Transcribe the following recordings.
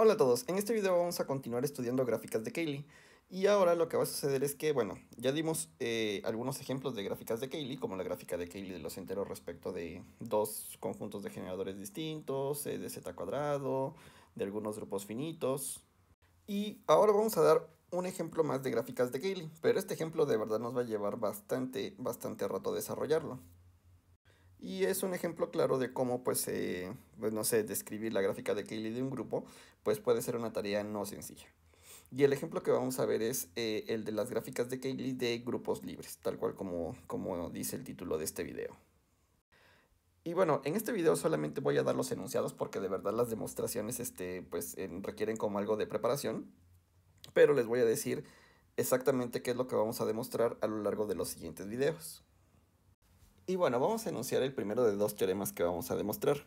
Hola a todos, en este video vamos a continuar estudiando gráficas de Cayley y ahora lo que va a suceder es que, bueno, ya dimos eh, algunos ejemplos de gráficas de Cayley, como la gráfica de Cayley de los enteros respecto de dos conjuntos de generadores distintos, eh, de z cuadrado, de algunos grupos finitos. Y ahora vamos a dar un ejemplo más de gráficas de Cayley, pero este ejemplo de verdad nos va a llevar bastante, bastante rato desarrollarlo. Y es un ejemplo claro de cómo, pues, eh, pues, no sé, describir la gráfica de Cayley de un grupo, pues puede ser una tarea no sencilla. Y el ejemplo que vamos a ver es eh, el de las gráficas de Cayley de grupos libres, tal cual como, como dice el título de este video. Y bueno, en este video solamente voy a dar los enunciados porque de verdad las demostraciones este, pues, requieren como algo de preparación, pero les voy a decir exactamente qué es lo que vamos a demostrar a lo largo de los siguientes videos. Y bueno, vamos a enunciar el primero de dos teoremas que vamos a demostrar.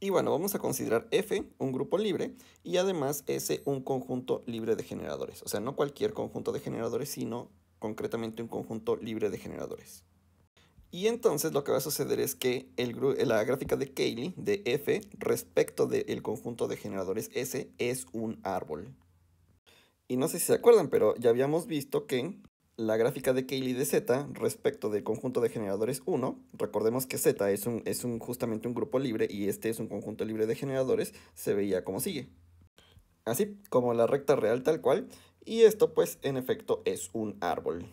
Y bueno, vamos a considerar F un grupo libre y además S un conjunto libre de generadores. O sea, no cualquier conjunto de generadores, sino concretamente un conjunto libre de generadores. Y entonces lo que va a suceder es que el, la gráfica de Cayley de F respecto del conjunto de generadores S es un árbol. Y no sé si se acuerdan, pero ya habíamos visto que la gráfica de Cayley de Z respecto del conjunto de generadores 1, recordemos que Z es, un, es un, justamente un grupo libre y este es un conjunto libre de generadores, se veía como sigue. Así como la recta real tal cual, y esto pues en efecto es un árbol.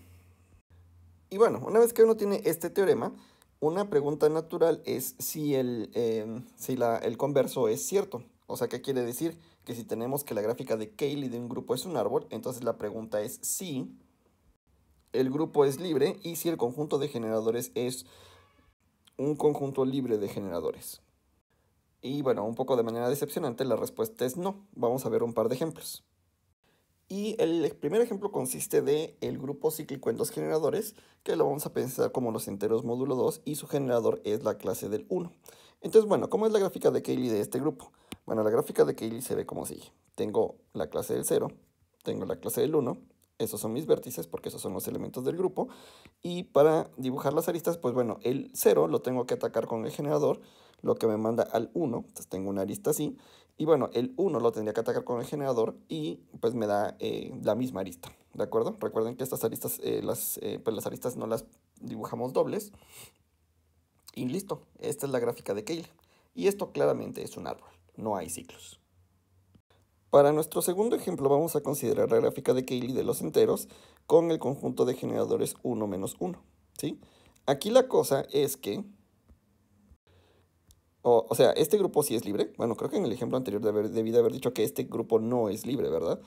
Y bueno, una vez que uno tiene este teorema, una pregunta natural es si el, em, si la, el converso es cierto. O sea, ¿qué quiere decir? Que si tenemos que la gráfica de Cayley de un grupo es un árbol, entonces la pregunta es si el grupo es libre y si el conjunto de generadores es un conjunto libre de generadores. Y bueno, un poco de manera decepcionante, la respuesta es no. Vamos a ver un par de ejemplos. Y el primer ejemplo consiste de el grupo cíclico en dos generadores, que lo vamos a pensar como los enteros módulo 2 y su generador es la clase del 1. Entonces, bueno, ¿cómo es la gráfica de Cayley de este grupo? Bueno, la gráfica de Cayley se ve como sigue. Tengo la clase del 0, tengo la clase del 1, esos son mis vértices porque esos son los elementos del grupo. Y para dibujar las aristas, pues bueno, el 0 lo tengo que atacar con el generador, lo que me manda al 1. Entonces tengo una arista así. Y bueno, el 1 lo tendría que atacar con el generador y pues me da eh, la misma arista. ¿De acuerdo? Recuerden que estas aristas, eh, las, eh, pues las aristas no las dibujamos dobles. Y listo, esta es la gráfica de Cayley. Y esto claramente es un árbol, no hay ciclos. Para nuestro segundo ejemplo vamos a considerar la gráfica de Cayley de los enteros con el conjunto de generadores 1 menos 1. ¿sí? Aquí la cosa es que, o, sea, este grupo sí es libre. Bueno, creo que en el ejemplo anterior debí de haber dicho que este grupo no es libre, ¿verdad?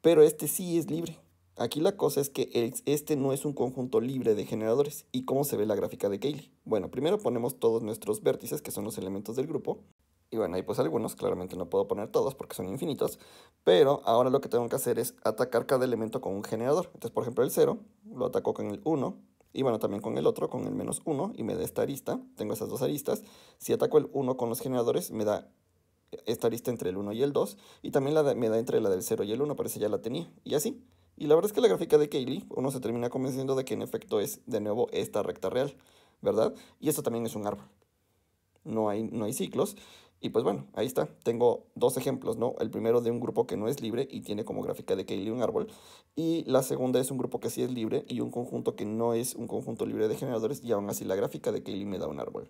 Pero este sí es libre. Aquí la cosa es que este no es un conjunto libre de generadores. ¿Y cómo se ve la gráfica de Cayley? Bueno, primero ponemos todos nuestros vértices, que son los elementos del grupo. Y bueno, ahí pues algunos, claramente no puedo poner todos porque son infinitos, pero ahora lo que tengo que hacer es atacar cada elemento con un generador. Entonces, por ejemplo, el 0 lo ataco con el 1, y bueno, también con el otro, con el menos 1, y me da esta arista. Tengo esas dos aristas. Si ataco el 1 con los generadores, me da esta arista entre el 1 y el 2, y también la me da entre la del 0 y el 1, parece ya la tenía, y así. Y la verdad es que la gráfica de Cayley, uno se termina convenciendo de que en efecto es, de nuevo, esta recta real, ¿verdad? Y esto también es un árbol. No hay, no hay ciclos, y pues bueno, ahí está. Tengo dos ejemplos, ¿no? El primero de un grupo que no es libre y tiene como gráfica de Cayley un árbol. Y la segunda es un grupo que sí es libre y un conjunto que no es un conjunto libre de generadores y aún así la gráfica de Cayley me da un árbol.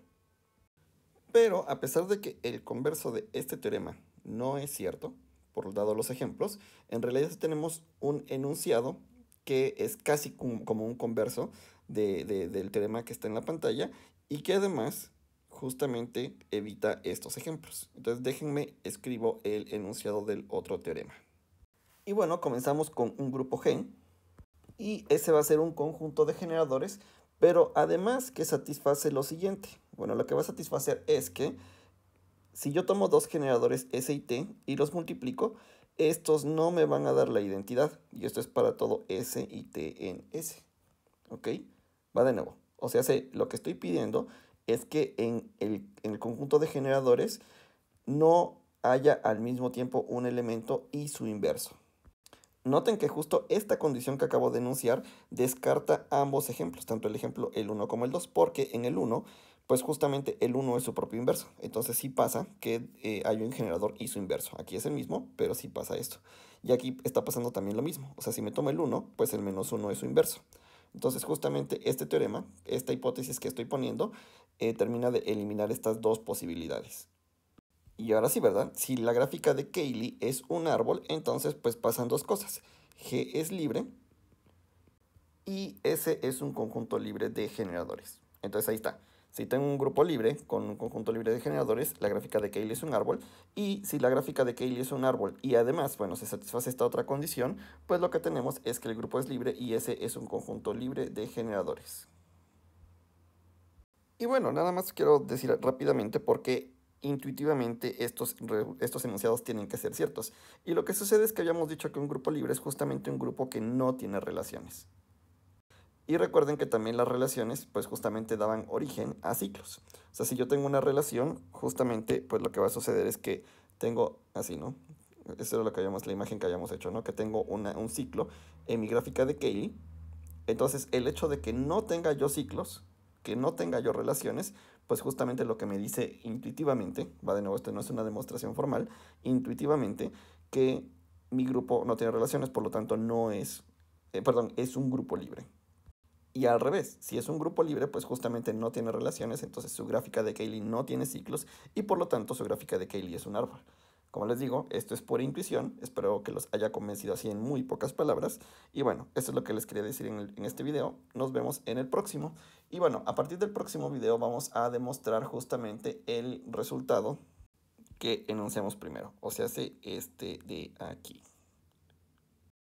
Pero a pesar de que el converso de este teorema no es cierto, por dado los ejemplos, en realidad tenemos un enunciado que es casi como un converso del teorema que está en la pantalla y que además justamente evita estos ejemplos. Entonces déjenme escribo el enunciado del otro teorema. Y bueno, comenzamos con un grupo G. Y ese va a ser un conjunto de generadores, pero además que satisface lo siguiente. Bueno, lo que va a satisfacer es que si yo tomo dos generadores S y T y los multiplico, estos no me van a dar la identidad. Y esto es para todo S y T en S. ¿Ok? Va de nuevo. O sea, lo que estoy pidiendo es que en el, conjunto de generadores no haya al mismo tiempo un elemento y su inverso. Noten que justo esta condición que acabo de enunciar descarta ambos ejemplos, tanto el ejemplo el 1 como el 2, porque en el 1 pues justamente el 1 es su propio inverso. Entonces sí pasa que eh, hay un generador y su inverso. Aquí es el mismo, pero sí pasa esto. Y aquí está pasando también lo mismo. O sea, si me tomo el 1, pues el menos 1 es su inverso. Entonces justamente este teorema, esta hipótesis que estoy poniendo, eh, termina de eliminar estas dos posibilidades. Y ahora sí, ¿verdad? Si la gráfica de Cayley es un árbol, entonces pues pasan dos cosas. G es libre y S es un conjunto libre de generadores. Entonces ahí está. Si tengo un grupo libre con un conjunto libre de generadores, la gráfica de Cayley es un árbol. Y si la gráfica de Cayley es un árbol y además, bueno, se satisface esta otra condición, pues lo que tenemos es que el grupo es libre y ese es un conjunto libre de generadores. Y bueno, nada más quiero decir rápidamente por qué intuitivamente estos, estos enunciados tienen que ser ciertos. Y lo que sucede es que habíamos dicho que un grupo libre es justamente un grupo que no tiene relaciones. Y recuerden que también las relaciones, pues justamente daban origen a ciclos. O sea, si yo tengo una relación, justamente, pues lo que va a suceder es que tengo así, ¿no? Eso es lo que habíamos, la imagen que habíamos hecho, ¿no? Que tengo un ciclo en mi gráfica de Cayley. Entonces, el hecho de que no tenga yo ciclos, que no tenga yo relaciones, pues justamente lo que me dice intuitivamente, va de nuevo, esto no es una demostración formal, intuitivamente que mi grupo no tiene relaciones, por lo tanto no es, eh, perdón, es un grupo libre. Y al revés, si es un grupo libre, pues justamente no tiene relaciones, entonces su gráfica de Cayley no tiene ciclos y por lo tanto su gráfica de Cayley es un árbol. Como les digo, esto es por intuición, espero que los haya convencido así en muy pocas palabras. Y bueno, esto es lo que les quería decir en, en este video, nos vemos en el próximo. Y bueno, a partir del próximo video vamos a demostrar justamente el resultado que enunciamos primero, o sea, este de aquí.